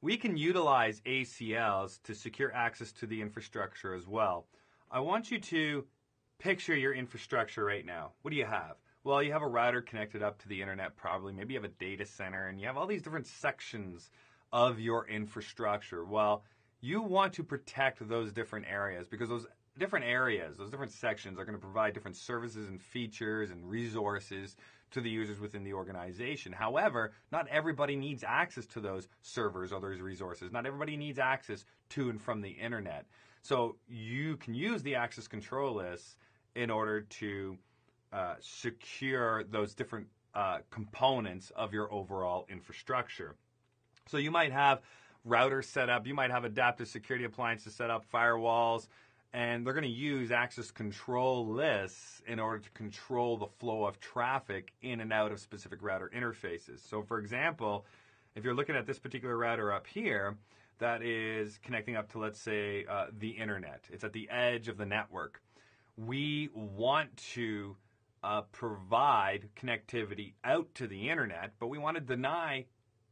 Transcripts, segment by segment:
we can utilize ACLs to secure access to the infrastructure as well. I want you to picture your infrastructure right now. What do you have? Well, you have a router connected up to the internet, probably. Maybe you have a data center, and you have all these different sections of your infrastructure. Well, you want to protect those different areas because those different areas, those different sections are going to provide different services and features and resources to the users within the organization. However, not everybody needs access to those servers or those resources. Not everybody needs access to and from the internet. So you can use the access control lists in order to uh, secure those different uh, components of your overall infrastructure. So you might have routers set up, you might have adaptive security appliances set up, firewalls, and they're going to use access control lists in order to control the flow of traffic in and out of specific router interfaces. So, for example, if you're looking at this particular router up here, that is connecting up to, let's say, uh, the internet. It's at the edge of the network. We want to uh, provide connectivity out to the internet, but we want to deny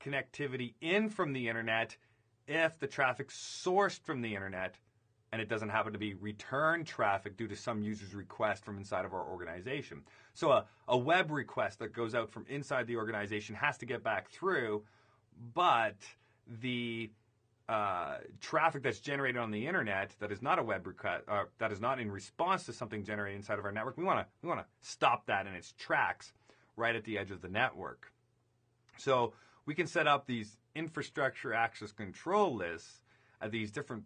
connectivity in from the internet if the traffic sourced from the internet and it doesn't happen to be return traffic due to some user's request from inside of our organization. So a, a web request that goes out from inside the organization has to get back through, but the uh, traffic that's generated on the internet that is not a web request, uh, that is not in response to something generated inside of our network, we want to we want to stop that in its tracks right at the edge of the network. So we can set up these infrastructure access control lists at these different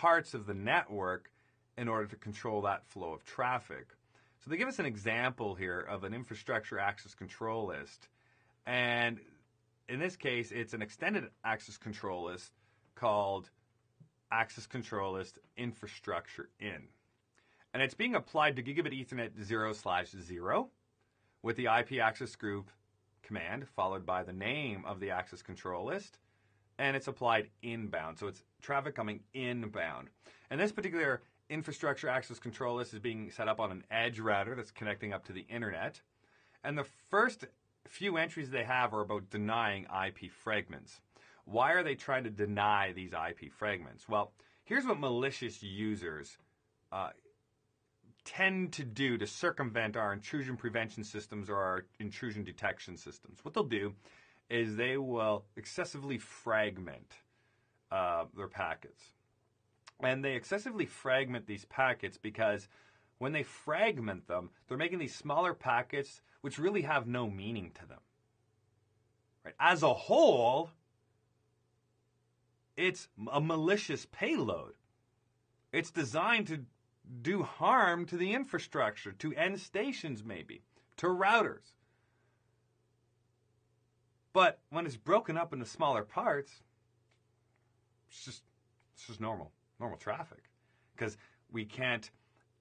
parts of the network in order to control that flow of traffic. So they give us an example here of an infrastructure access control list. And in this case, it's an extended access control list called access control list infrastructure in. And it's being applied to gigabit ethernet 0 slash 0 with the IP access group command followed by the name of the access control list and it's applied inbound. So it's traffic coming inbound. And this particular infrastructure access control list is being set up on an edge router that's connecting up to the internet. And the first few entries they have are about denying IP fragments. Why are they trying to deny these IP fragments? Well, here's what malicious users uh, tend to do to circumvent our intrusion prevention systems or our intrusion detection systems. What they'll do is they will excessively fragment uh, their packets. And they excessively fragment these packets because when they fragment them, they're making these smaller packets which really have no meaning to them. Right? As a whole, it's a malicious payload. It's designed to do harm to the infrastructure, to end stations maybe, to routers. But when it's broken up into smaller parts, it's just it's just normal, normal traffic. Because we can't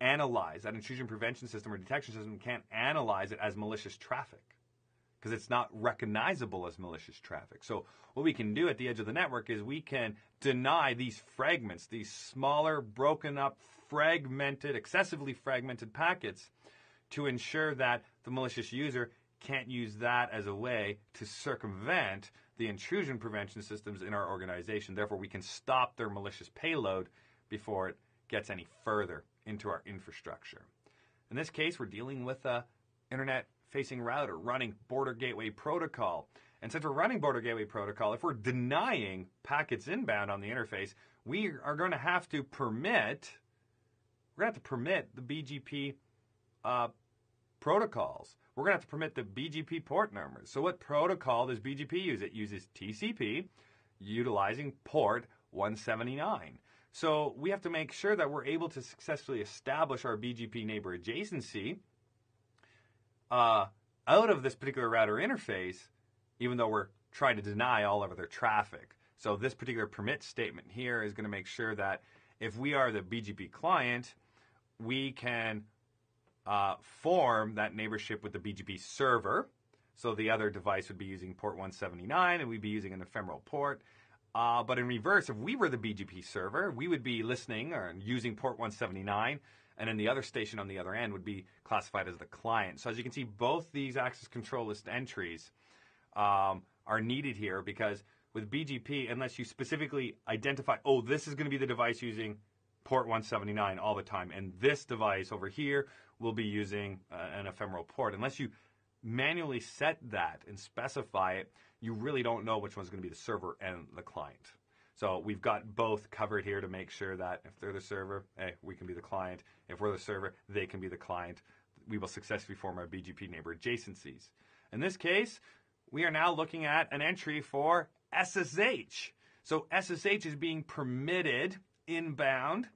analyze that intrusion prevention system or detection system can't analyze it as malicious traffic because it's not recognizable as malicious traffic. So what we can do at the edge of the network is we can deny these fragments, these smaller, broken up, fragmented, excessively fragmented packets to ensure that the malicious user can't use that as a way to circumvent the intrusion prevention systems in our organization. Therefore, we can stop their malicious payload before it gets any further into our infrastructure. In this case, we're dealing with a internet facing router running border gateway protocol. And since we're running border gateway protocol, if we're denying packets inbound on the interface, we are going to have to permit we're going to have to permit the BGP uh, protocols we're going to have to permit the BGP port numbers. So what protocol does BGP use? It uses TCP utilizing port 179. So we have to make sure that we're able to successfully establish our BGP neighbor adjacency uh, out of this particular router interface, even though we're trying to deny all of their traffic. So this particular permit statement here is going to make sure that if we are the BGP client, we can uh, form that neighborship with the BGP server. So the other device would be using port 179 and we'd be using an ephemeral port. Uh, but in reverse, if we were the BGP server, we would be listening or using port 179, and then the other station on the other end would be classified as the client. So as you can see, both these access control list entries um, are needed here because with BGP unless you specifically identify, oh, this is going to be the device using port 179 all the time, and this device over here will be using uh, an ephemeral port. Unless you manually set that and specify it, you really don't know which one's going to be the server and the client. So we've got both covered here to make sure that if they're the server, hey, we can be the client. If we're the server, they can be the client. We will successfully form our BGP neighbor adjacencies. In this case, we are now looking at an entry for SSH. So SSH is being permitted inbound.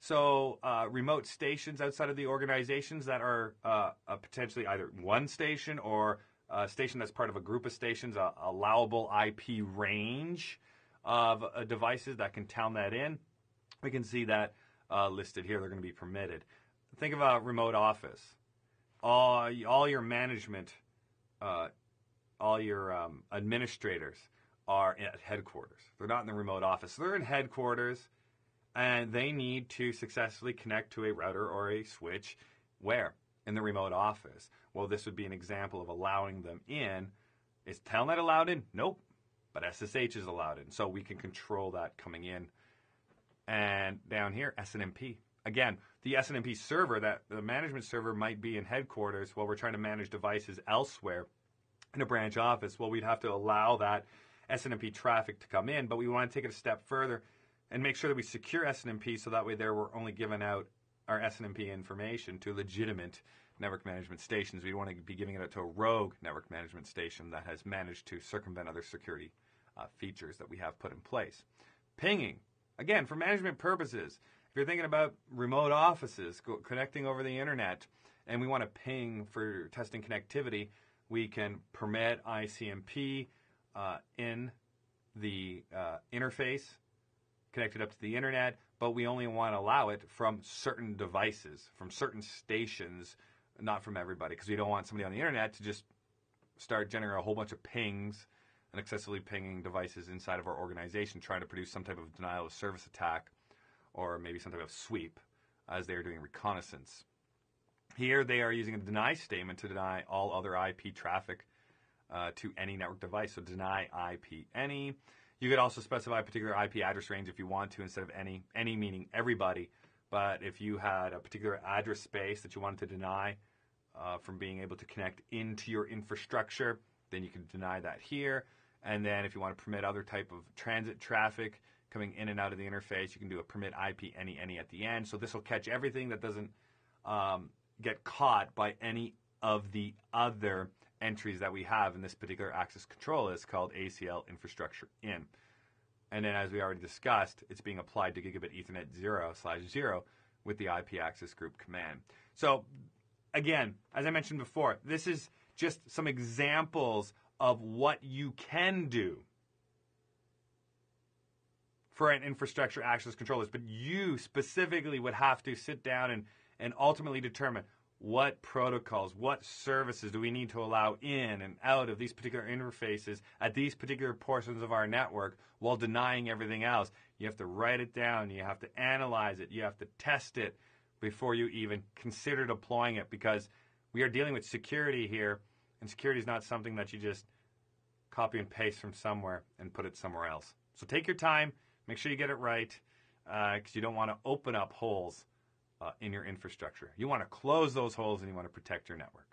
So uh, remote stations outside of the organizations that are uh, potentially either one station or a station that's part of a group of stations, a allowable IP range of uh, devices that can town that in. We can see that uh, listed here. They're going to be permitted. Think of a remote office. All, all your management, uh, all your um, administrators are at headquarters. They're not in the remote office. They're in headquarters and they need to successfully connect to a router or a switch where? In the remote office. Well, this would be an example of allowing them in. Is Telnet allowed in? Nope but SSH is allowed in. So we can control that coming in. And down here, SNMP. Again, the SNMP server, that the management server might be in headquarters while we're trying to manage devices elsewhere in a branch office. Well, we'd have to allow that SNMP traffic to come in, but we want to take it a step further and make sure that we secure SNMP so that way there we're only giving out our SNMP information to legitimate network management stations. We don't want to be giving it out to a rogue network management station that has managed to circumvent other security uh, features that we have put in place. Pinging, again, for management purposes. If you're thinking about remote offices go, connecting over the internet and we want to ping for testing connectivity, we can permit ICMP uh, in the uh, interface connected up to the internet, but we only want to allow it from certain devices, from certain stations, not from everybody, because we don't want somebody on the internet to just start generating a whole bunch of pings and excessively pinging devices inside of our organization, trying to produce some type of denial of service attack or maybe some type of sweep as they are doing reconnaissance. Here, they are using a deny statement to deny all other IP traffic uh, to any network device. So deny IP any. You could also specify a particular IP address range if you want to instead of any, any meaning everybody. But if you had a particular address space that you wanted to deny uh, from being able to connect into your infrastructure, then you can deny that here. And then if you want to permit other type of transit traffic coming in and out of the interface, you can do a permit IP any any at the end. So this will catch everything that doesn't um, get caught by any of the other entries that we have in this particular access control list called ACL infrastructure in. And then as we already discussed, it's being applied to gigabit Ethernet 0 slash 0 with the IP access group command. So again, as I mentioned before, this is just some examples of what you can do for an infrastructure access control list, but you specifically would have to sit down and, and ultimately determine what protocols, what services do we need to allow in and out of these particular interfaces at these particular portions of our network while denying everything else. You have to write it down, you have to analyze it, you have to test it before you even consider deploying it because we are dealing with security here and security is not something that you just copy and paste from somewhere and put it somewhere else. So take your time, make sure you get it right, because uh, you don't want to open up holes uh, in your infrastructure. You want to close those holes and you want to protect your network.